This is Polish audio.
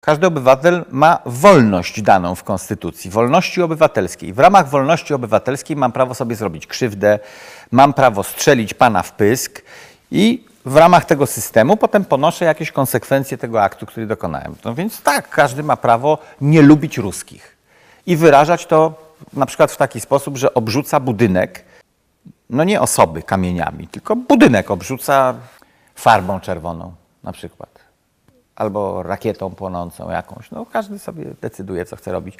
Każdy obywatel ma wolność daną w Konstytucji, wolności obywatelskiej. W ramach wolności obywatelskiej mam prawo sobie zrobić krzywdę, mam prawo strzelić pana w pysk i w ramach tego systemu potem ponoszę jakieś konsekwencje tego aktu, który dokonałem. No więc tak, każdy ma prawo nie lubić ruskich i wyrażać to na przykład w taki sposób, że obrzuca budynek, no nie osoby kamieniami, tylko budynek obrzuca farbą czerwoną na przykład albo rakietą płonącą jakąś. No każdy sobie decyduje, co chce robić.